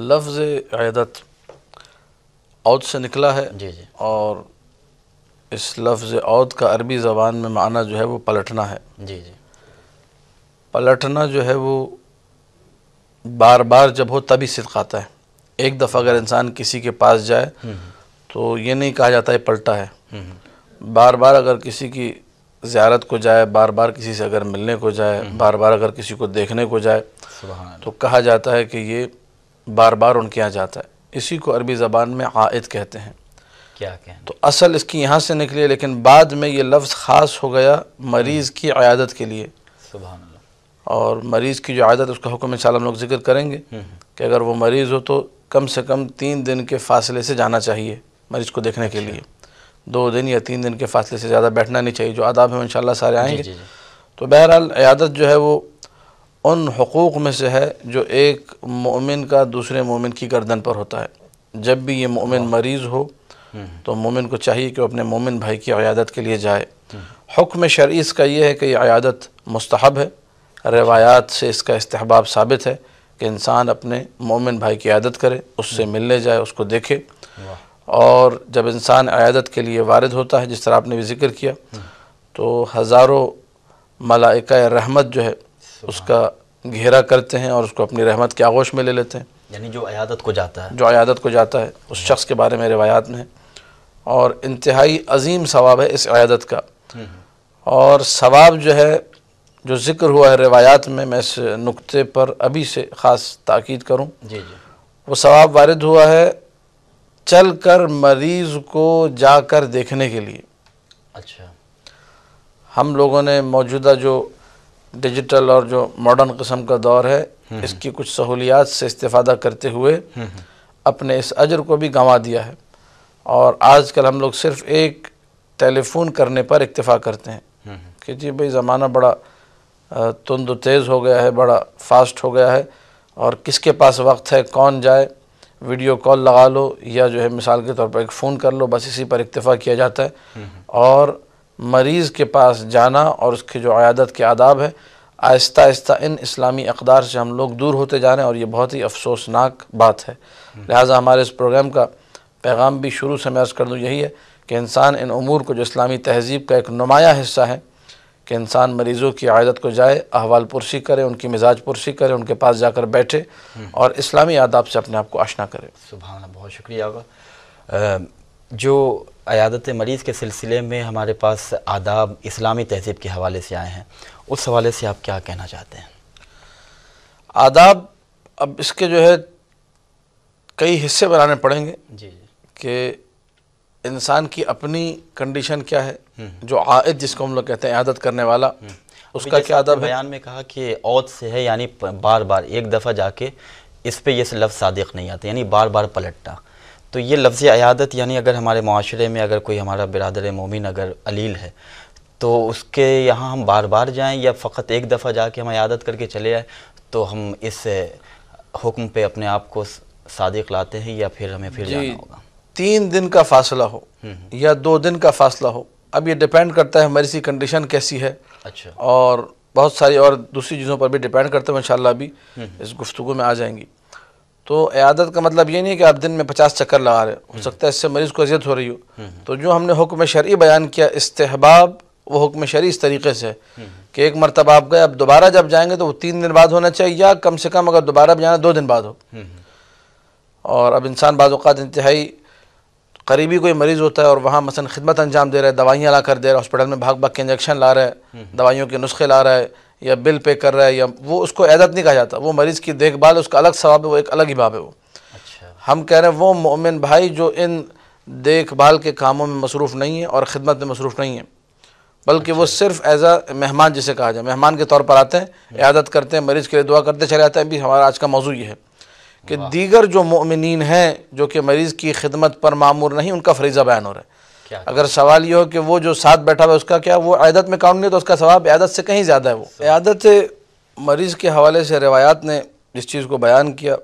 لفظ عیدت عود سے نکلا ہے جی جی۔ اور اس لفظ عود کا عربی زبان میں معنی جو ہے وہ پلٹنا ہے۔ جی جی۔ پلٹنا جو ہے وہ بار بار جب ہو تبھی صدق آتا ہے۔ ایک دفعہ اگر انسان کسی کے پاس جائے تو یہ نہیں کہا جاتا ہے پلٹا ہے۔ بار بار اگر کسی کی زیارت کو جائے بار بار کسی سے اگر ملنے کو جائے بار بار اگر کسی کو دیکھنے کو جائے تو کہا جاتا ہے کہ یہ بار بار ان کے یہاں جاتا ہے۔ اسی کو عربی زبان میں عائد کہتے ہیں۔ کیا کہیں تو اصل اس کی یہاں سے نکلی ہے لیکن بعد میں یہ لفظ خاص ہو گیا مریض کی عیادت کے لیے۔ سبحان اللہ۔ اور مریض کی جو عادت اس کا حکم انشاءاللہ ہم لوگ ذکر کریں گے کہ اگر وہ مریض ہو تو کم سے کم تین دن کے فاصلے سے جانا چاہیے مریض کو دیکھنے کے لیے۔ دو دن یا تین دن کے فاصلے سے زیادہ بیٹھنا نہیں چاہیے جو آداب ہیں انشاءاللہ سارے آئیں گے۔ جی جی۔ تو بہرحال عیادت جو ہے وہ ان حقوق میں سے ہے جو ایک مومن کا دوسرے مومن کی گردن پر ہوتا ہے۔ جب بھی یہ مومن مریض ہو تو مومن کو چاہیے کہ وہ اپنے مومن بھائی کی عیادت کے لیے جائے۔ حکم شرعی اس کا یہ ہے کہ یہ عیادت مستحب ہے۔ روایات سے اس کا استحباب ثابت ہے کہ انسان اپنے مومن بھائی کی عیادت کرے اس سے ملنے جائے اس کو دیکھے۔ اور جب انسان عیادت کے لیے وارد ہوتا ہے جس طرح آپ نے بھی ذکر کیا تو ہزاروں ملائکہ رحمت جو ہے اس کا گھیرا کرتے ہیں اور اس کو اپنی رحمت کے آغوش میں لے لیتے ہیں۔ یعنی جو عیادت کو جاتا ہے۔ جو عیادت کو جاتا ہے اس شخص کے بارے میں روایات میں۔ ہے اور انتہائی عظیم ثواب ہے اس عیادت کا۔ اور ثواب جو ہے جو ذکر ہوا ہے روایات میں میں اس نقطے پر ابھی سے خاص تاکید کروں۔ جی جی۔ وہ ثواب وارد ہوا ہے چل کر مریض کو جا کر دیکھنے کے لیے۔ اچھا۔ ہم لوگوں نے موجودہ جو ڈیجیٹل اور جو ماڈرن قسم کا دور ہے اس کی کچھ سہولیات سے استفادہ کرتے ہوئے اپنے اس اجر کو بھی گنوا دیا ہے۔ اور آج کل ہم لوگ صرف ایک ٹیلی فون کرنے پر اکتفا کرتے ہیں۔ کہ جی بھئی زمانہ بڑا تند و تیز ہو گیا ہے بڑا فاسٹ ہو گیا ہے۔ اور کس کے پاس وقت ہے کون جائے ویڈیو کال لگا لو یا جو ہے مثال کے طور پر ایک فون کر لو بس اسی پر اکتفا کیا جاتا ہے۔ اور مریض کے پاس جانا اور اس کے جو عیادت کے آداب ہے، آہستہ آہستہ ان اسلامی اقدار سے ہم لوگ دور ہوتے جا رہے ہیں اور یہ بہت ہی افسوسناک بات ہے۔ لہٰذا ہمارے اس پروگرام کا پیغام بھی شروع سے میں عرض کر دوں یہی ہے کہ انسان ان امور کو جو اسلامی تہذیب کا ایک نمایاں حصہ ہے، کہ انسان مریضوں کی عادت کو جائے، احوال پرسی کرے، ان کی مزاج پرسی کرے، ان کے پاس جا کر بیٹھے اور اسلامی آداب سے اپنے آپ کو آشنا کرے۔ سبحان اللہ، بہت شکریہ آقا۔ جو عیادت مریض کے سلسلے میں ہمارے پاس آداب اسلامی تہذیب کے حوالے سے آئے ہیں۔ اس حوالے سے آپ کیا کہنا چاہتے ہیں؟ آداب اب اس کے جو ہے کئی حصے بنانے پڑیں گے۔ جی جی۔ کہ انسان کی اپنی کنڈیشن کیا ہے؟ جو عائد جس کو ہم لوگ کہتے ہیں عادت کرنے والا اس کا کیا ادب ہے؟ بیان میں کہا کہ عود سے ہے یعنی بار بار ایک دفعہ جا کے اس پہ یہ لفظ صادق نہیں آتا یعنی بار بار پلٹنا۔ تو یہ لفظ عیادت یعنی اگر ہمارے معاشرے میں اگر کوئی ہمارا برادر مومن اگر علیل ہے تو اس کے یہاں ہم بار بار جائیں یا فقط ایک دفعہ جا کے ہم عیادت کر کے چلے آئیں تو ہم اس حکم پہ اپنے آپ کو صادق لاتے ہیں یا پھر ہمیں پھر جانا ہوگا۔ تین دن کا فاصلہ ہو یا دو دن کا فاصلہ ہو اب یہ ڈیپینڈ کرتا ہے ہماری سی کنڈیشن کیسی ہے۔ اچھا۔ اور بہت ساری اور دوسری چیزوں پر بھی ڈیپینڈ کرتے ہیں انشاءاللہ ابھی اس گفتگو میں آ جائیں گی۔ تو عیادت کا مطلب یہ نہیں ہے کہ آپ دن میں پچاس چکر لگا رہے ہو۔ سکتا ہے اس سے مریض کو اذیت ہو رہی ہو۔ تو جو ہم نے حکم شرعی بیان کیا استحباب وہ حکم شرعی اس طریقے سے کہ ایک مرتبہ آپ گئے اب دوبارہ جب جائیں گے تو وہ تین دن بعد ہونا چاہیے یا کم سے کم اگر دوبارہ بھی جانا دو دن بعد ہو۔ اور اب انسان بعض اوقات انتہائی قریبی کوئی مریض ہوتا ہے اور وہاں مثلا خدمت انجام دے رہا ہے دوائیاں لا کر دے رہا ہے ہاسپٹل میں بھاگ بھاگ کے انجیکشن لا رہا ہے دوائیوں کے نسخے لا رہا ہے یا بل پے کر رہا ہے یا وہ اس کو عیادت نہیں کہا جاتا وہ مریض کی دیکھ بھال اس کا الگ ثواب ہے وہ ایک الگ ہی باب ہے وہ۔ اچھا۔ ہم کہہ رہے ہیں وہ مومن بھائی جو ان دیکھ بھال کے کاموں میں مصروف نہیں ہیں اور خدمت میں مصروف نہیں ہیں بلکہ وہ صرف ایز اے مہمان جسے کہا جائے مہمان کے طور پر آتے ہیں عیادت کرتے ہیں مریض کے لیے دعا کرتے چلے جاتے ہیں۔ بھی ہمارا آج کا موضوع یہ ہے کہ دیگر جو مؤمنین ہیں جو کہ مریض کی خدمت پر معمور نہیں ان کا فریضہ بیان ہو رہا ہے۔ اگر سوال یہ ہو کہ وہ جو ساتھ بیٹھا ہوا ہے اس کا کیا وہ عیادت میں کاؤنٹ نہیں تو اس کا ثواب عیادت سے کہیں زیادہ ہے وہ؟ عیادت مریض کے حوالے سے روایات نے جس چیز کو بیان کیا۔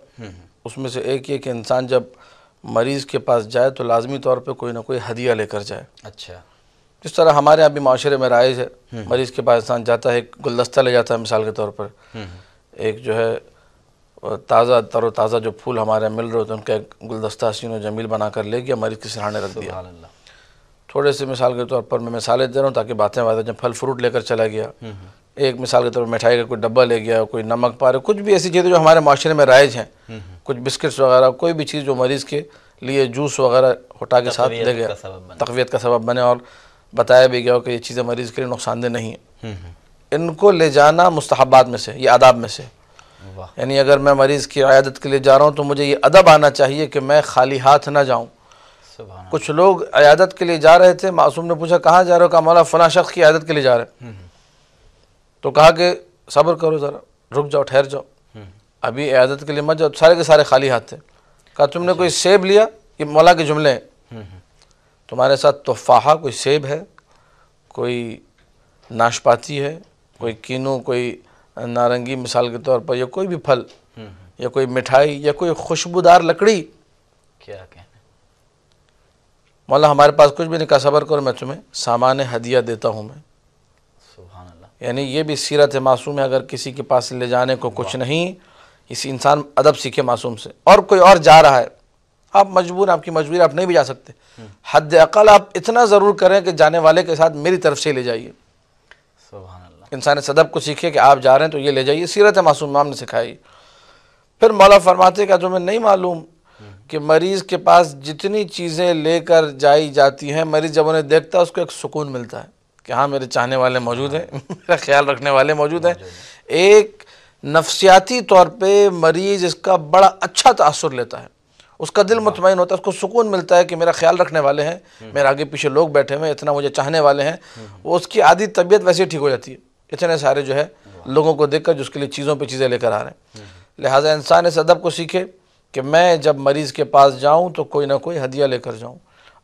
اس میں سے ایک یہ کہ انسان جب مریض کے پاس جائے تو لازمی طور پہ کوئی نہ کوئی ہدیہ لے کر جائے۔ اچھا۔ جس طرح ہمارے یہاں بھی معاشرے میں رائج ہے مریض کے پاس انسان جاتا ہے ایک گلدستہ لے جاتا ہے مثال کے طور پر۔ ایک جو ہے تازہ تر و تازہ جو پھول ہمارے مل رہے ہوتے ہیں ان کا ایک گلدستہ حسین و جمیل بنا کر لے گیا مریض کے سرحانے رکھ دیا۔ اللہ۔ تھوڑے سے مثال کے طور پر میں مثالیں دے رہا ہوں تاکہ باتیں باتیں جب پھل فروٹ لے کر چلا گیا۔ ایک مثال کے طور پر مٹھائی کا کوئی ڈبہ لے گیا کوئی نمک پارے کچھ بھی ایسی چیزیں جو ہمارے معاشرے میں رائج ہیں۔ کچھ بسکٹس وغیرہ کوئی بھی چیز جو مریض کے لیے جوس وغیرہ ہٹا کے ساتھ دے گیا۔ تقویت کا سبب بنے اور بتایا بھی گیا ہو کہ یہ چیزیں مریض کے لیے نقصان دہ نہیں ہیں۔ ان کو لے جانا مستحبات میں سے یہ آداب میں سے۔ یعنی اگر میں مریض کی عیادت کے لیے جا رہا ہوں تو مجھے یہ ادب آنا چاہیے کہ میں خالی ہاتھ نہ جاؤں۔ کچھ لوگ عیادت کے لیے جا رہے تھے معصوم نے پوچھا کہاں جا رہے ہو؟ کہا مولا فلاں شخص کی عیادت کے لیے جا رہے ہیں. تو کہا کہ صبر کرو ذرا رک جاؤ ٹھہر جاؤ۔ ابھی عیادت کے لیے مت جاؤ سارے کے سارے خالی ہاتھ تھے کہا تم نے کوئی سیب لیا؟ یہ مولا کے جملے ہیں۔ تمہارے ساتھ تفاحہ کوئی سیب ہے؟ کوئی ناشپاتی ہے؟ کوئی کینو کوئی نارنگی مثال کے طور پر یا کوئی بھی پھل یا کوئی مٹھائی یا کوئی خوشبودار لکڑی۔ کیا کہنے مولا ہمارے پاس کچھ بھی نہیں کہا صبر کرو میں تمہیں سامان ہدیہ دیتا ہوں میں۔ سبحان اللہ۔ یعنی یہ بھی سیرت معصوم ہے اگر کسی کے پاس لے جانے کو کچھ نہیں اسی انسان ادب سیکھے معصوم سے۔ اور کوئی اور جا رہا ہے آپ مجبور آپ کی مجبوری آپ نہیں بھی جا سکتے۔ حد اقل آپ اتنا ضرور کریں کہ جانے والے کے ساتھ میری طرف سے لے جائیے۔ سبحان اللہ۔ انسان اس ادب کو سیکھے کہ آپ جا رہے ہیں تو یہ لے جائیے سیرت معصوم امام نے سکھائی۔ پھر مولا فرماتے کہ تمہیں نہیں معلوم کہ مریض کے پاس جتنی چیزیں لے کر جائی جاتی ہیں، مریض جب انہیں دیکھتا ہے، اس کو ایک سکون ملتا ہے کہ ہاں میرے چاہنے والے موجود ہیں، میرا خیال رکھنے والے موجود ہیں۔ ایک نفسیاتی طور پہ مریض اس کا بڑا اچھا تاثر لیتا ہے۔ اس کا دل مطمئن ہوتا ہے، اس کو سکون ملتا ہے کہ میرا خیال رکھنے والے ہیں، میرے آگے پیچھے لوگ بیٹھے ہوئے اتنا مجھے چاہنے والے ہیں۔ وہ اس کی عادی طبیعت ویسے ہی ٹھیک ہو جاتی ہے۔ اتنے سارے جو ہے لوگوں کو دیکھ کر جو اس کے لیے چیزوں پہ چیزیں لے کر آ رہے ہیں۔ لہٰذا انسان اس ادب کو سیکھے۔ کہ میں جب مریض کے پاس جاؤں تو کوئی نہ کوئی ہدیہ لے کر جاؤں۔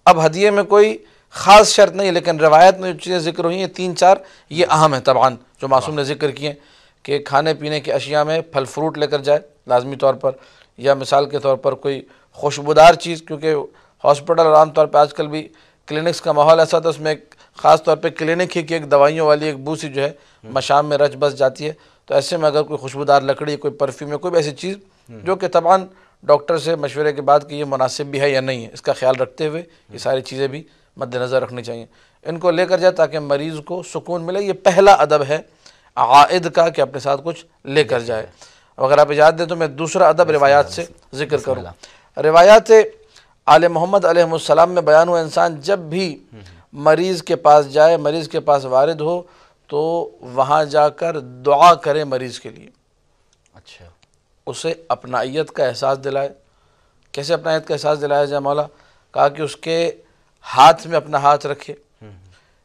اب ہدیے میں کوئی خاص شرط نہیں، لیکن روایت میں جو چیزیں ذکر ہوئی ہیں، تین چار، یہ اہم ہیں طبعاً، جو معصوم نے ذکر کیے کہ کھانے پینے کی اشیاء میں پھل فروٹ لے کر جائے لازمی طور پر، یا مثال کے طور پر کوئی خوشبودار چیز، کیونکہ ہاسپٹل اور عام طور پہ آج کل بھی کلینکس کا ماحول ایسا تھا، اس میں ایک خاص طور پہ کلینک ہی کی ایک دوائیوں والی ایک بو سی جو ہے مشام میں رچ بس جاتی ہے۔ تو ایسے میں اگر کوئی خوشبودار لکڑی، کوئی پرفیوم یا کوئی ایسی چیز جو کہ طبعاً ڈاکٹر سے مشورے کے بعد کہ یہ مناسب بھی ہے یا نہیں ہے اس کا خیال رکھتے ہوئے یہ ساری چیزیں بھی مد نظر رکھنی چاہیے۔ ان کو لے کر جائے تاکہ مریض کو سکون ملے۔ یہ پہلا ادب ہے عائد کا کہ اپنے ساتھ کچھ لے کر جائے۔ اگر آپ اجازت دیں تو میں دوسرا ادب روایات سے ذکر کروں۔ روایات آل محمد علیہ السلام میں بیان ہوا انسان جب بھی مریض کے پاس جائے مریض کے پاس وارد ہو تو وہاں جا کر دعا کرے مریض کے لیے۔ اچھا۔ اسے اپنائیت کا احساس دلائے۔ کیسے اپنائیت کا احساس دلایا جائے مولا؟ کہا کہ اس کے ہاتھ میں اپنا ہاتھ رکھے۔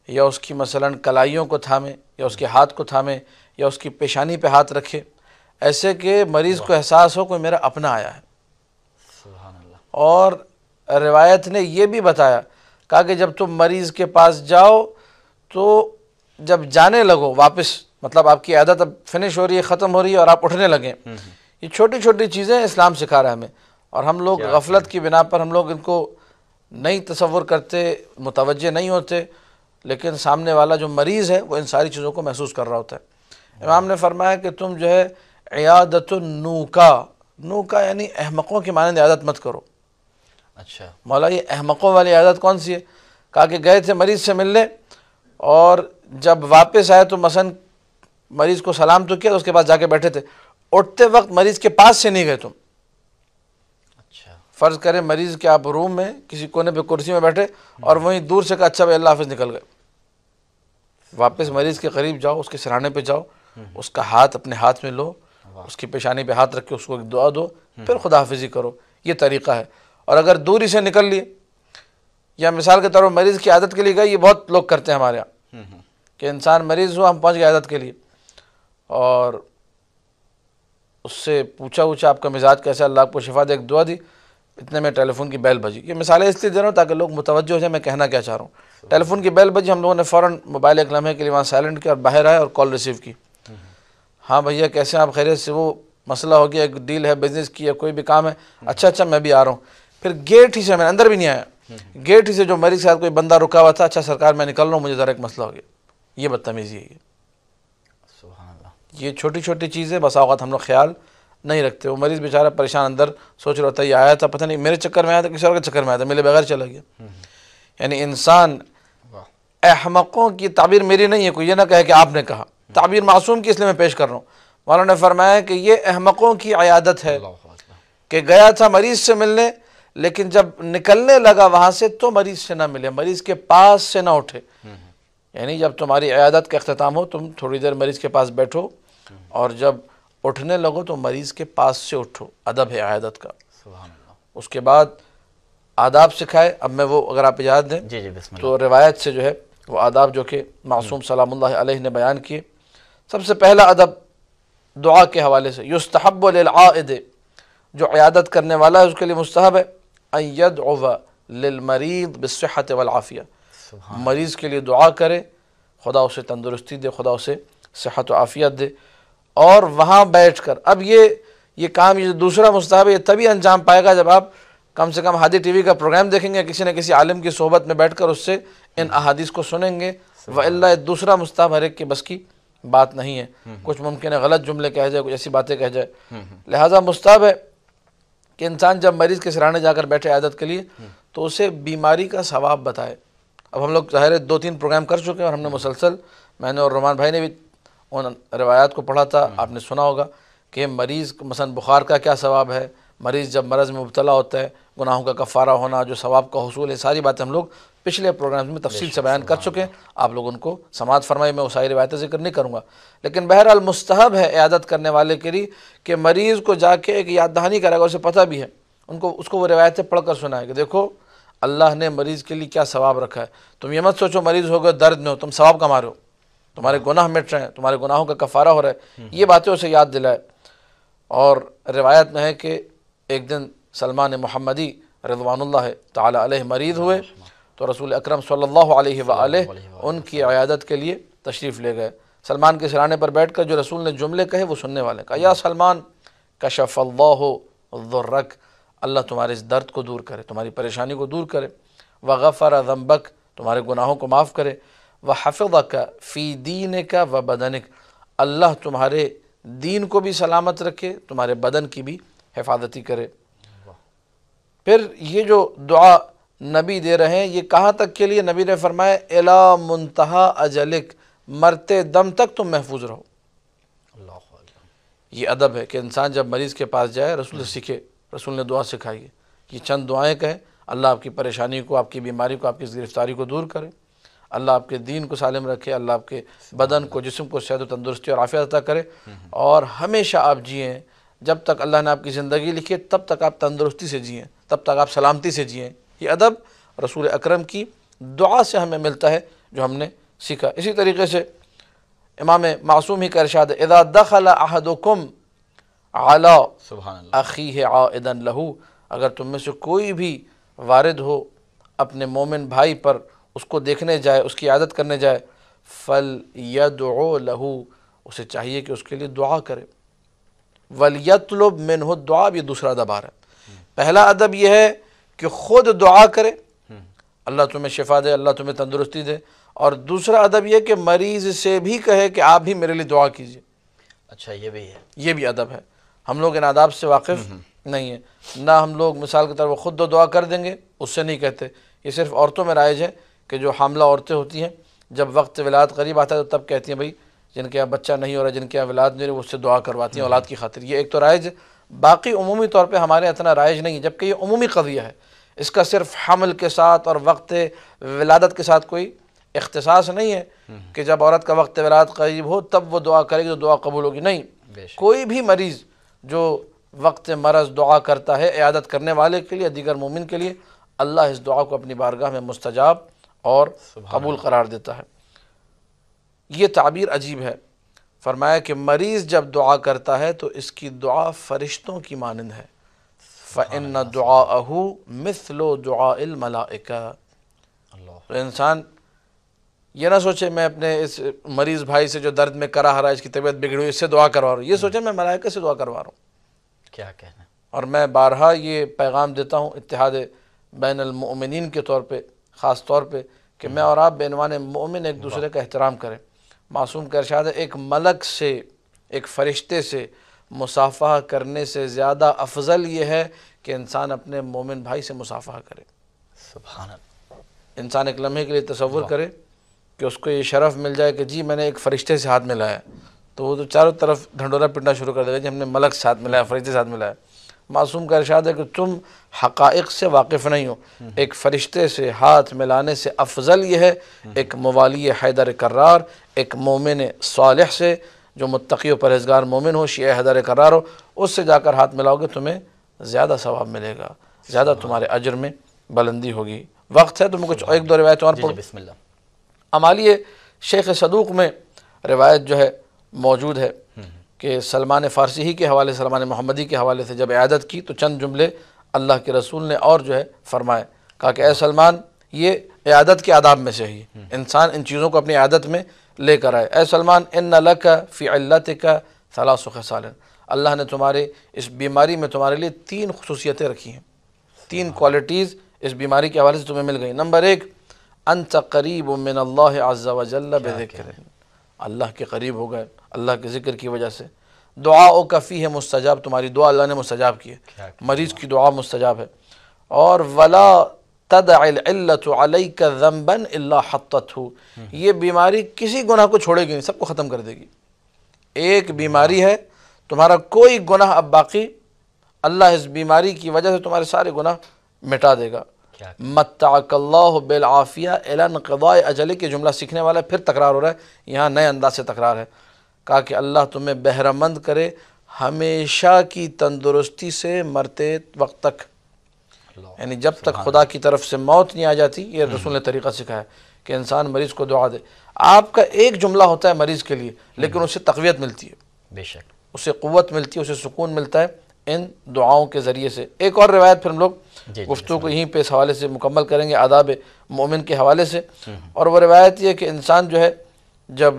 یا اس کی مثلا کلائیوں کو تھامے یا اس کے ہاتھ کو تھامے یا اس کی پیشانی پہ ہاتھ رکھے۔ ایسے کہ مریض کو احساس ہو کوئی میرا اپنا آیا ہے۔ سبحان اللہ۔ اور روایت نے یہ بھی بتایا کہا کہ جب تم مریض کے پاس جاؤ تو جب جانے لگو واپس مطلب آپ کی عادت اب فنش ہو رہی ہے ختم ہو رہی ہے اور آپ اٹھنے لگیں یہ چھوٹی چھوٹی چیزیں اسلام سکھا رہا ہے ہمیں۔ اور ہم لوگ غفلت کی بنا پر ہم لوگ ان کو نہیں تصور کرتے متوجہ نہیں ہوتے لیکن سامنے والا جو مریض ہے وہ ان ساری چیزوں کو محسوس کر رہا ہوتا ہے۔ امام نے فرمایا کہ تم جو ہے عیادت النوکا نوکا یعنی احمقوں کی مانند عیادت مت کرو۔ اچھا۔ مولا یہ احمقوں والی عادت کون سی ہے؟ کہا کہ گئے تھے مریض سے ملنے اور جب واپس آئے تو مثلا مریض کو سلام تو کیا اس کے پاس جا کے بیٹھے تھے۔ اٹھتے وقت مریض کے پاس سے نہیں گئے تم۔ اچھا۔ فرض کریں مریض کے آپ روم میں کسی کونے پہ کرسی میں بیٹھے اور وہیں دور سے کہا اچھا بھائی اللہ حافظ نکل گئے۔ واپس مریض کے قریب جاؤ اس کے سرانے پہ جاؤ۔ اس کا ہاتھ اپنے ہاتھ میں لو اس کی پیشانی پہ ہاتھ رکھ کے اس کو ایک دعا دو پھر خدا حافظی کرو۔ یہ طریقہ ہے۔ اور اگر دوری سے نکل لیے یا مثال کے طور پر مریض کی عادت کے لیے گئے یہ بہت لوگ کرتے ہیں ہمارے یہاں۔ کہ انسان مریض ہوا ہم پہنچ گئے عادت کے لیے۔ اور اس سے پوچھا ووچھا آپ کا مزاج کیسا اللہ آپ کو شفا دے، ایک دعا دی، اتنے میں ٹیلی فون کی بیل بجی۔ یہ مثالیں اس لیے دے رہا ہوں تاکہ لوگ متوجہ ہو جائیں میں کہنا کیا چاہ رہا ہوں۔ ٹیلی فون کی بیل بجی ہم لوگوں نے فوراً موبائل ایک لمحے کے لیے وہاں سائلنٹ کیا اور باہر آئے اور کال ریسیو کی۔ ہاں بھیا، کیسے ہیں آپ؟ خیریت سے وہ مسئلہ ہو گیا، ایک ڈیل ہے بزنس کی یا کوئی بھی کام ہے۔ اچھا اچھا میں بھی آ رہا ہوں۔ پھر گیٹ ہی سے میں اندر بھی نہیں آیا۔ گیٹ ہی سے جو مریض کے ساتھ کوئی بندہ رکا ہوا تھا اچھا سرکار میں نکل رہا ہوں، مجھے ذرا ایک مسئلہ ہو گیا۔ یہ بدتمیزی ہے یہ۔ یہ چھوٹی چھوٹی چیزیں بسا اوقات ہم لوگ خیال نہیں رکھتے۔ وہ مریض بیچارہ پریشان اندر سوچ رہا ہے یہ آیا تھا پتہ نہیں میرے چکر میں آیا تھا کسی اور کے چکر میں آیا تھا میرے بغیر چلا گیا۔ یعنی انسان احمقوں کی تعبیر میری نہیں ہے کوئی یہ نہ کہے کہ آپ نے کہا۔ تعبیر معصوم کی اس لیے میں پیش کر رہا ہوں۔ مولانا نے فرمایا کہ یہ احمقوں کی عیادت ہے کہ گیا تھا مریض سے ملنے لیکن جب نکلنے لگا وہاں سے تو مریض سے نہ ملے مریض کے پاس سے نہ اٹھے۔ یعنی جب تمہاری عیادت کا اختتام ہو تم تھوڑی دیر مریض کے پاس بیٹھو۔ اور جب اٹھنے لگو تو مریض کے پاس سے اٹھو ادب ہے عیادت کا۔ سبحان اللہ۔ اس کے بعد آداب سکھائے۔ اب میں وہ اگر آپ اجازت دیں جی جی بسم اللہ۔ تو روایت سے جو ہے وہ آداب جو کہ معصوم سلام اللہ علیہ نے بیان کیے۔ سب سے پہلا ادب دعا کے حوالے سے یستحب للعائد جو عیادت کرنے والا ہے اس کے لیے مستحب ہے۔ ان یدعو للمریض بالصحت والعافیہ۔ سبحان مریض کے لیے دعا کرے خدا اسے تندرستی دے خدا اسے صحت و عافیت دے۔ اور وہاں بیٹھ کر۔ اب یہ یہ کام یہ دوسرا مستحب ہے یہ تبھی انجام پائے گا جب آپ کم سے کم ہادی ٹی وی کا پروگرام دیکھیں گے کسی نہ کسی عالم کی صحبت میں بیٹھ کر اس سے ان احادیث کو سنیں گے۔ و اللہ دوسرا مستحب ہر ایک کے بس کی بات نہیں ہے۔ کچھ ممکن ہے غلط جملے کہہ جائے کچھ ایسی باتیں کہہ جائے۔ لہٰذا مستحب ہے کہ انسان جب مریض کے سرانے جا کر بیٹھے عادت کے لیے تو اسے بیماری کا ثواب بتائے۔ اب ہم لوگ ظاہر ہے دو تین پروگرام کر چکے ہیں اور ہم نے مسلسل میں نے اور رومان بھائی نے بھی ان روایات کو پڑھا تھا، آپ نے سنا ہوگا کہ مریض، مثلا بخار کا کیا ثواب ہے؟ مریض جب مرض میں مبتلا ہوتا ہے، گناہوں کا کفارہ ہونا، جو ثواب کا حصول ہے، ساری باتیں ہم لوگ پچھلے پروگرام میں تفصیل سے بیان کر چکے ہیں۔ آپ لوگ ان کو سماعت فرمائی میں وہ ساری روایتیں ذکر نہیں کروں گا۔ لیکن بہرحال مستحب ہے عیادت کرنے والے کے لیے کہ مریض کو جا کے ایک یاد دہانی کرے گا اسے پتہ بھی ہے، ان کو، اس کو وہ روایتیں پڑھ کر سنائے کہ دیکھو، اللہ نے مریض کے لیے کیا ثواب رکھا ہے۔ تم یہ مت سوچو مریض ہو گئے درد میں ہو، تم ثواب کما رہے ہو۔ تمہارے گناہ مٹ رہے ہیں تمہارے گناہوں کا کفارہ ہو رہا ہے۔ یہ باتیں اسے یاد دلائے۔ اور روایت میں ہے کہ ایک دن سلمان محمدی رضوان اللہ تعالی علیہ مریض ہوئے۔ تو رسول اکرم صلی اللہ علیہ وآلہ ان کی عیادت کے لیے تشریف لے گئے۔ سلمان کے سرانے پر بیٹھ کر جو رسول نے جملے کہے وہ سننے والے کہا یا سلمان کشف اللہ ذرک اللہ تمہارے اس درد کو دور کرے تمہاری پریشانی کو دور کرے۔ وغفر ذنبک تمہارے گناہوں کو معاف کرے۔ وحفظک فی دینک و بدنک۔ اللہ تمہارے دین کو بھی سلامت رکھے تمہارے بدن کی بھی حفاظتی کرے۔ پھر یہ جو دعا نبی دے رہے ہیں یہ کہاں تک کے لیے نبی نے فرمایا الا منتہا اجلک مرتے دم تک تم محفوظ رہو۔ اللہ یہ ادب ہے کہ انسان جب مریض کے پاس جائے رسول سیکھے رسول نے دعا سکھائی۔ ہے یہ چند دعائیں کہیں اللہ آپ کی پریشانی کو آپ کی بیماری کو آپ کی اس گرفتاری کو دور کرے۔ اللہ آپ کے دین کو سالم رکھے اللہ آپ کے بدن کو جسم کو صحت و تندرستی اور عافیت عطا کرے۔ اور ہمیشہ آپ جئیں جب تک اللہ نے آپ کی زندگی لکھی ہے تب تک آپ تندرستی سے جئیں تب تک آپ سلامتی سے جئیں۔ یہ ادب رسول اکرم کی دعا سے ہمیں ملتا ہے جو ہم نے سیکھا۔ اسی طریقے سے امام معصوم ہی کا ارشاد ہے اذا دخل احدکم علی سبحان اللہ۔ اخیہ عائدا لہو اگر تم میں سے کوئی بھی وارد ہو اپنے مومن بھائی پر اس کو دیکھنے جائے اس کی عادت کرنے جائے فل یدعو لہو اسے چاہیے کہ اس کے لیے دعا کرے۔ ولیطلب منہ دعا بھی دوسرا ادب آ رہا ہے۔ پہلا ادب یہ ہے کہ خود دعا کرے۔ اللہ تمہیں شفا دے اللہ تمہیں تندرستی دے۔ اور دوسرا ادب یہ کہ مریض سے بھی کہے کہ آپ بھی میرے لیے دعا کیجیے۔ اچھا یہ بھی ہے۔ یہ بھی ادب ہے۔ ہم لوگ ان آداب سے واقف نہیں ہیں۔ نہ ہم لوگ مثال کے طور پر خود دو دعا کر دیں گے اس سے نہیں کہتے۔ یہ صرف عورتوں میں رائج ہے کہ جو حاملہ عورتیں ہوتی ہیں جب وقت ولاد قریب آتا ہے تو تب کہتی ہیں بھائی جن کے یہاں بچہ نہیں ہو رہا جن کے یہاں ولاد نہیں ہو رہی وہ اس سے دعا کرواتی ہیں اولاد کی خاطر۔ یہ ایک تو رائج باقی عمومی طور پہ ہمارے اتنا رائج نہیں ہے جبکہ یہ عمومی قضیہ ہے۔ اس کا صرف حمل کے ساتھ اور وقت ولادت کے ساتھ کوئی اختصاص نہیں ہے کہ جب عورت کا وقت ولادت قریب ہو تب وہ دعا کرے گی تو دعا قبول ہوگی۔ نہیں کوئی بھی مریض جو وقت مرض دعا کرتا ہے عیادت کرنے والے کے لیے دیگر مومن کے لیے اللہ اس دعا کو اپنی بارگاہ میں مستجاب اور قبول قرار دیتا ہے۔ یہ تعبیر عجیب ہے۔ فرمایا کہ مریض جب دعا کرتا ہے تو اس کی دعا فرشتوں کی مانند ہے۔ فَإِنَّ دُعَاءَهُ مِثْلُ دُعَاءِ الْمَلَائِكَةِ اللہ۔ تو انسان یہ نہ سوچے میں اپنے اس مریض بھائی سے جو درد میں کرا رہا ہے اس کی طبیعت بگڑی ہوئی اس سے دعا کروا رہا ہوں۔ یہ سوچے میں ملائکہ سے دعا کروا رہا ہوں۔ کیا کہنا اور میں بارہا یہ پیغام دیتا ہوں اتحاد بین المؤمنین کے طور پہ۔ خاص طور پہ کہ میں اور آپ بینوان مومن ایک دوسرے کا احترام کریں۔ معصوم کا ارشاد ہے ایک ملک سے ایک فرشتے سے مصافحہ کرنے سے زیادہ افضل یہ ہے کہ انسان اپنے مومن بھائی سے مصافحہ کرے۔ سبحان اللہ۔ انسان ایک لمحے کے لیے تصور کرے کہ اس کو یہ شرف مل جائے کہ جی میں نے ایک فرشتے سے ہاتھ ملایا تو وہ تو چاروں طرف ڈھنڈورا پٹنا شروع کر دے گا جی ہم نے ملک سے ہاتھ ملایا فرشتے سے ہاتھ ملایا۔ معصوم کا ارشاد ہے کہ تم حقائق سے واقف نہیں ہو۔ ایک فرشتے سے ہاتھ ملانے سے افضل یہ ہے۔ ایک موالی حیدر کرار ایک مومن صالح سے جو متقی و پرہزگار مومن ہو شیعہ حیدر کرار ہو اس سے جا کر ہاتھ ملاؤ گے تمہیں زیادہ ثواب ملے گا۔ زیادہ تمہارے اجر میں بلندی ہوگی۔ وقت ہے تم کچھ ایک دو روایت اور جی پڑھو جی بسم اللہ۔ عمالی شیخ صدوق میں روایت جو ہے موجود ہے۔ کہ سلمان فارسی ہی کے حوالے سلمان محمدی کے حوالے سے جب عیادت کی تو چند جملے اللہ کے رسول نے اور جو ہے فرمائے، کہا کہ اے سلمان، یہ عیادت کے آداب میں سے ہی انسان ان چیزوں کو اپنی عادت میں لے کر آئے۔ اے سلمان، ان لک فی علت کا ثلاث و اللہ نے تمہارے اس بیماری میں تمہارے لیے تین خصوصیتیں رکھی ہیں۔ تین کوالٹیز اس بیماری کے حوالے سے تمہیں مل گئی۔ نمبر ایک، انت قریب من اللہ عز و جل بذکر۔ اللہ کے قریب ہو گئے۔ اللہ کے ذکر کی وجہ سے۔ دعا او کفی ہے مستجاب تمہاری دعا اللہ نے مستجاب کی ہے۔ مریض کی دعا مستجاب ہے۔ اور ولا تدع العلت علیک ذنبا الا حطته یہ بیماری کسی گناہ کو چھوڑے گی نہیں سب کو ختم کر دے گی۔ ایک بیماری ہے تمہارا کوئی گناہ اب باقی اللہ اس بیماری کی وجہ سے تمہارے سارے گناہ مٹا دے گا۔ کیا متعک اللہ بالعافیہ الی انقضاء اجل کے جملہ سیکھنے والا ہے پھر تکرار ہو رہا ہے یہاں نئے انداز سے تکرار ہے۔ کہا کہ اللہ تمہیں بہرہ مند کرے ہمیشہ کی تندرستی سے مرتے وقت تک۔ یعنی جب تک خدا کی طرف سے موت نہیں آ جاتی یہ رسول نے طریقہ سکھایا کہ انسان مریض کو دعا دے۔ آپ کا ایک جملہ ہوتا ہے مریض کے لیے لیکن اسے تقویت ملتی ہے۔ بے شک۔ اسے قوت ملتی ہے اسے سکون ملتا ہے ان دعاؤں کے ذریعے سے۔ ایک اور روایت پھر ہم لوگ جی، گفتگو کو یہیں پہ اس حوالے سے مکمل کریں گے آداب مومن کے حوالے سے۔ اور وہ روایت یہ کہ انسان جو ہے جب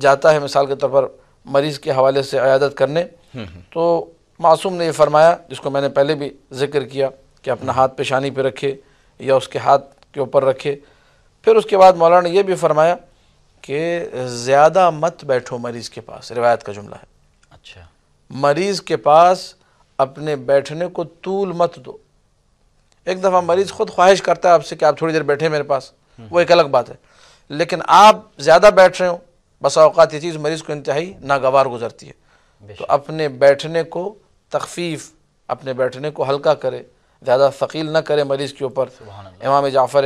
جاتا ہے مثال کے طور پر مریض کے حوالے سے عیادت کرنے تو معصوم نے یہ فرمایا جس کو میں نے پہلے بھی ذکر کیا کہ اپنا ہاتھ پیشانی پہ رکھے یا اس کے ہاتھ کے اوپر رکھے۔ پھر اس کے بعد مولانا نے یہ بھی فرمایا کہ زیادہ مت بیٹھو مریض کے پاس روایت کا جملہ ہے۔ اچھا۔ مریض کے پاس اپنے بیٹھنے کو طول مت دو۔ ایک دفعہ مریض خود خواہش کرتا ہے آپ سے کہ آپ تھوڑی دیر بیٹھے میرے پاس وہ ایک الگ بات ہے۔ لیکن آپ زیادہ بیٹھ رہے ہو بسا اوقات یہ چیز مریض کو انتہائی ناگوار گزرتی ہے۔ تو اپنے بیٹھنے کو تخفیف اپنے بیٹھنے کو ہلکا کرے زیادہ ثقیل نہ کرے مریض کے اوپر۔ امام جعفر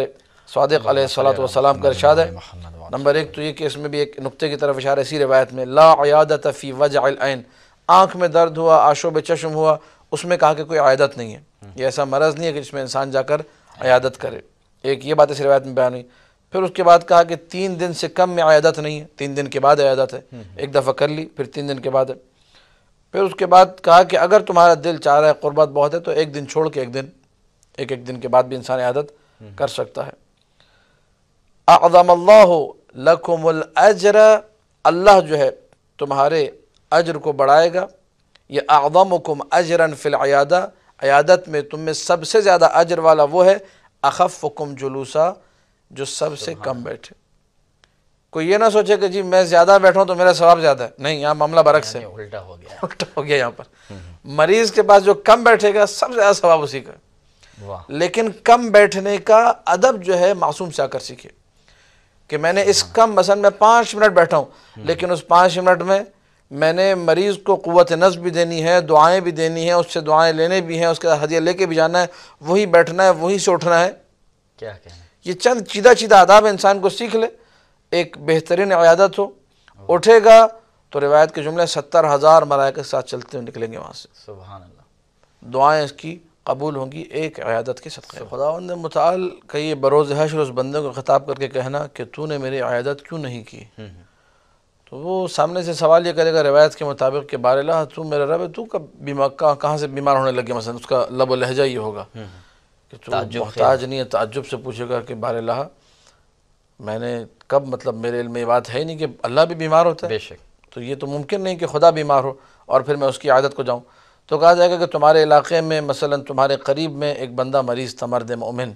صادق علیہ الصلاۃ والسلام کا ارشاد ہے۔ نمبر ایک تو یہ کہ اس میں بھی ایک نقطے کی طرف اشارہ اسی روایت میں لا عیادت فی وجع العین۔ آنکھ میں درد ہوا آشوب چشم ہوا اس میں کہا کہ کوئی عیادت نہیں ہے۔ یہ ایسا مرض نہیں ہے کہ جس میں انسان جا کر عیادت کرے۔ ایک یہ بات اس روایت میں بیان ہوئی۔ پھر اس کے بعد کہا کہ تین دن سے کم میں عیادت نہیں ہے۔ تین دن کے بعد عیادت ہے۔ ایک دفعہ کر لی پھر تین دن کے بعد۔ ہے پھر اس کے بعد کہا کہ اگر تمہارا دل چاہ رہا ہے قربت بہت ہے تو ایک دن چھوڑ کے ایک دن ایک ایک دن کے بعد بھی انسان عیادت کر سکتا ہے۔ اعظم اللہ لکم الاجر۔ اللہ جو ہے تمہارے اجر کو بڑھائے گا۔ یہ اعظمکم اجرا فی العیادہ۔ عیادت میں تم میں سب سے زیادہ اجر والا وہ ہے۔ اخفکم جلوسا۔ جو سب سے کم بیٹھے۔ کوئی یہ نہ سوچے کہ جی میں زیادہ بیٹھا ہوں تو میرا ثواب زیادہ ہے۔ نہیں یہاں معاملہ برعکس ہے۔ یہ الٹا ہو گیا۔ الٹا ہو گیا یہاں پر۔ مریض کے پاس جو کم بیٹھے گا سب سے زیادہ ثواب اسی کا ہے۔ لیکن کم بیٹھنے کا ادب جو ہے معصوم سے آ کر سیکھے۔ کہ میں نے اس کم مثلا میں پانچ منٹ بیٹھا ہوں لیکن اس پانچ منٹ میں میں نے مریض کو قوت نظر بھی دینی ہے دعائیں بھی دینی ہیں اس سے دعائیں لینے بھی ہیں اس کے ہدیہ لے کے بھی جانا ہے وہی بیٹھنا ہے وہی سے اٹھنا ہے۔ کیا کہنا یہ چند چیدہ چیدہ آداب انسان کو سیکھ لے ایک بہترین عیادت ہو اٹھے گا تو روایت کے جملے ستر ہزار ملائکہ کے ساتھ چلتے ہوئے نکلیں گے وہاں سے۔ سبحان اللہ۔ دعائیں اس کی قبول ہوں گی ایک عیادت کے صدقے۔ خداوند متعال کا یہ بروز حشر اس بندے کو خطاب کر کے کہنا کہ تو نے میری عیادت کیوں نہیں کی؟ تو وہ سامنے سے سوال یہ کرے گا روایت کے مطابق کہ بار اللہ تو میرا رب ہے تو کب بیمار کہاں کہاں سے بیمار ہونے لگے؟ مثلا اس کا لب و لہجہ یہ ہوگا۔ کہ محتاج نہیں ہے تعجب سے پوچھے گا کہ بار اللہ میں نے کب مطلب میرے علم میں یہ بات ہے ہی نہیں کہ اللہ بھی بیمار ہوتا ہے۔ بے شک۔ تو یہ تو ممکن نہیں کہ خدا بیمار ہو اور پھر میں اس کی عادت کو جاؤں۔ تو کہا جائے گا کہ تمہارے علاقے میں مثلا تمہارے قریب میں ایک بندہ مریض تھا مرد مومن۔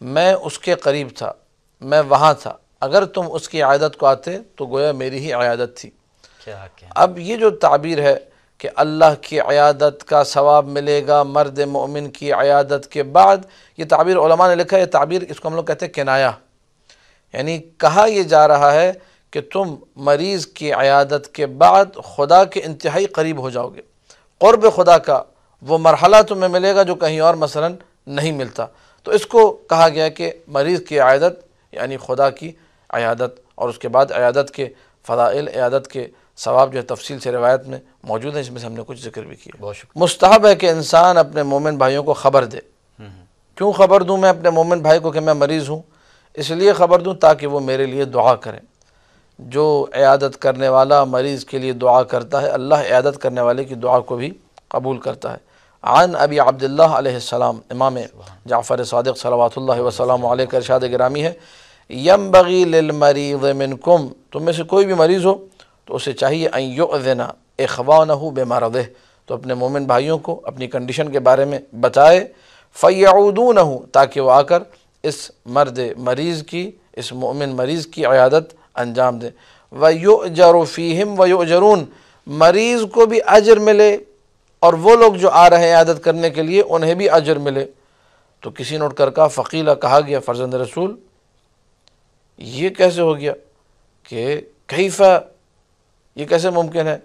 میں اس کے قریب تھا میں وہاں تھا۔ اگر تم اس کی عادت کو آتے تو گویا میری ہی عیادت تھی۔ کیا۔ اب یہ جو تعبیر ہے کہ اللہ کی عیادت کا ثواب ملے گا، مرد مومن کی عیادت کے بعد۔ یہ تعبیر علماء نے لکھا ہے، یہ تعبیر اس کو ہم لوگ کہتے ہیں کنایا۔ یعنی کہا یہ جا رہا ہے کہ تم مریض کی عیادت کے بعد خدا کے انتہائی قریب ہو جاؤ گے۔ قرب خدا کا وہ مرحلہ تمہیں ملے گا جو کہیں اور مثلا نہیں ملتا۔ تو اس کو کہا گیا کہ مریض کی عیادت یعنی خدا کی عیادت اور اس کے بعد عیادت کے فضائل، عیادت کے ثواب جو ہے تفصیل سے روایت میں موجود ہیں اس میں سے ہم نے کچھ ذکر بھی کیا۔ بہت شکریہ۔ مستحب ہے کہ انسان اپنے مومن بھائیوں کو خبر دے۔ کیوں خبر دوں میں اپنے مومن بھائی کو کہ میں مریض ہوں؟ اس لیے خبر دوں تاکہ وہ میرے لیے دعا کریں۔ جو عیادت کرنے والا مریض کے لیے دعا کرتا ہے اللہ عیادت کرنے والے کی دعا کو بھی قبول کرتا ہے۔ عن ابی عبداللہ علیہ السلام امام جعفر صادق صلوات اللہ وسلم علیہ کا ارشاد گرامی ہے ینبغی للمریض منکم تم میں سے کوئی بھی مریض ہو تو اسے چاہیے ان یؤذن اخوانہ بمرضہ تو اپنے مومن بھائیوں کو اپنی کنڈیشن کے بارے میں بتائے فیعودونہ تاکہ وہ آ کر اس مرد مریض کی، اس مومن مریض کی عیادت انجام دیں وَيُؤْجَرُ فِيهِمْ وَيُؤْجَرُونَ مریض کو بھی اجر ملے اور وہ لوگ جو آ رہے ہیں عیادت کرنے کے لیے، انہیں بھی اجر ملے۔ تو کسی نے اٹھ کر کہا فقیلہ کہا گیا، فرزند رسول، یہ کیسے ہو گیا کہ کیفہ یہ کیسے ممکن ہے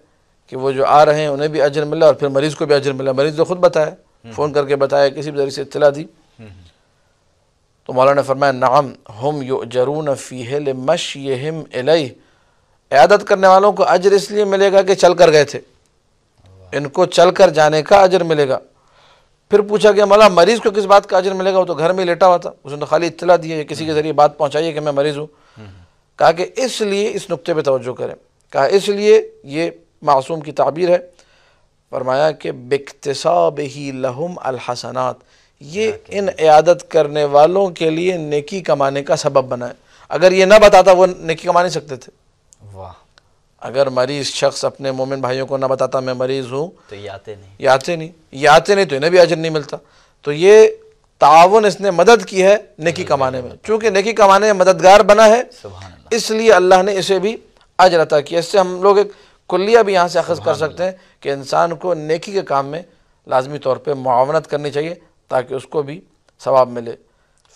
کہ وہ جو آ رہے ہیں انہیں بھی اجر ملا اور پھر مریض کو بھی اجر ملا مریض نے خود بتایا فون کر کے بتایا کسی بھی ذریعے سے اطلاع دی۔ تو مولانا نے فرمایا نعم ہم یؤجرون فیہ لمشیہم الیہ۔ عیادت کرنے والوں کو اجر اس لیے ملے گا کہ چل کر گئے تھے۔ ان کو چل کر جانے کا اجر ملے گا۔ پھر پوچھا گیا مولا مریض کو کس بات کا اجر ملے گا؟ وہ تو گھر میں لیٹا ہوا تھا۔ اس نے تو خالی اطلاع دی ہے کسی کے ذریعے بات پہنچائی ہے کہ میں مریض ہوں۔ کہا کہ اس لیے اس نقطے پہ توجہ کریں۔ کہا اس لیے یہ معصوم کی تعبیر ہے۔ فرمایا کہ بکتصاب ہی لہم الحسنات یہ ان عیادت کرنے والوں کے لیے نیکی کمانے کا سبب بنا ہے۔ اگر یہ نہ بتاتا وہ نیکی کما نہیں سکتے تھے۔ واہ۔ اگر مریض شخص اپنے مومن بھائیوں کو نہ بتاتا میں مریض ہوں تو یہ آتے نہیں۔ یہ آتے نہیں۔ یہ آتے نہیں تو انہیں بھی اجر نہیں ملتا۔ تو یہ تعاون اس نے مدد کی ہے نیکی کمانے میں۔ چونکہ نیکی کمانے میں مددگار بنا ہے اس لیے اللہ نے اسے بھی اجر عطا کیا۔ اس سے ہم لوگ ایک کلیہ بھی یہاں سے اخذ کر سکتے ہیں کہ انسان کو نیکی کے کام میں لازمی طور پہ معاونت کرنی چاہیے تاکہ اس کو بھی ثواب ملے۔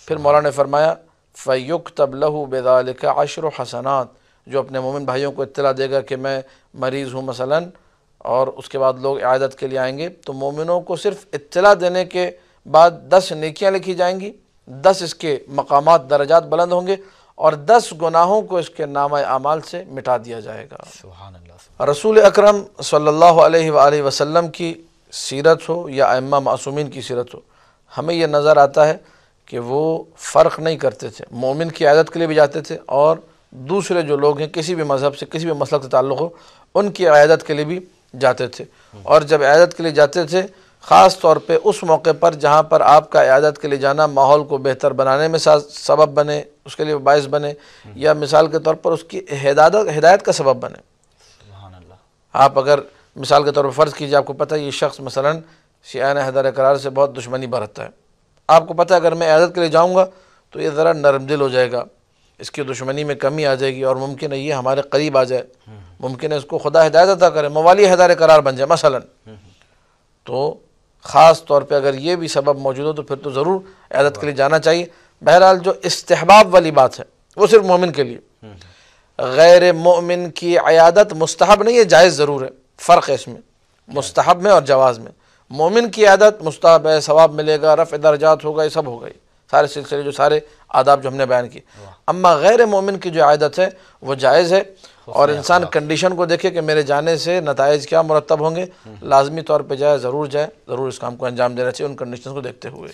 پھر مولانا نے فرمایا فیُکتب لہو بذالک عشر حسنات۔ جو اپنے مومن بھائیوں کو اطلاع دے گا کہ میں مریض ہوں مثلا اور اس کے بعد لوگ عیادت کے لیے آئیں گے تو مومنوں کو صرف اطلاع دینے کے بعد دس نیکیاں لکھی جائیں گی دس اس کے مقامات درجات بلند ہوں گے۔ اور دس گناہوں کو اس کے نامہ اعمال سے مٹا دیا جائے گا۔ سبحان اللہ رسول اکرم صلی اللہ علیہ وآلہ وسلم کی سیرت ہو یا ائمہ معصومین کی سیرت ہو ہمیں یہ نظر آتا ہے کہ وہ فرق نہیں کرتے تھے۔ مومن کی عیادت کے لیے بھی جاتے تھے اور دوسرے جو لوگ ہیں کسی بھی مذہب سے کسی بھی مسلک سے تعلق ہو ان کی عیادت کے لیے بھی جاتے تھے۔ اور جب عیادت کے لیے جاتے تھے خاص طور پہ اس موقع پر جہاں پر آپ کا عیادت کے لیے جانا ماحول کو بہتر بنانے میں سبب بنے اس کے لیے باعث بنے یا مثال کے طور پر اس کی ہدایت ہدایت کا سبب بنے۔ سبحان اللہ۔ آپ اگر مثال کے طور پر فرض کیجیے آپ کو پتہ ہے یہ شخص مثلا شیعان حیدر قرار سے بہت دشمنی برتتا ہے۔ آپ کو پتہ ہے اگر میں عیادت کے لیے جاؤں گا تو یہ ذرا نرم دل ہو جائے گا۔ اس کی دشمنی میں کمی آ جائے گی اور ممکن ہے یہ ہمارے قریب آ جائے۔ ممکن ہے اس کو خدا ہدایت عطا کرے موالی حیدر قرار بن جائے مثلا۔ تو خاص طور پہ اگر یہ بھی سبب موجود ہو تو پھر تو ضرور عیادت کے لیے جانا چاہیے۔ بہرحال جو استحباب والی بات ہے وہ صرف مومن کے لیے۔ غیر مومن کی عیادت مستحب نہیں ہے جائز ضرور ہے۔ فرق ہے اس میں۔ مستحب میں اور جواز میں۔ مومن کی عیادت مستحب ہے ثواب ملے گا رفع درجات ہوگا یہ سب ہوگا یہ سارے سلسلے جو سارے آداب جو ہم نے بیان کیے۔ اما غیر مومن کی جو عیادت ہے وہ جائز ہے۔ اور انسان کنڈیشن کو دیکھے کہ میرے جانے سے نتائج کیا مرتب ہوں گے؟ لازمی طور پہ جائے ضرور جائے ضرور اس کام کو انجام دینا چاہیے ان کنڈیشنز کو دیکھتے ہوئے۔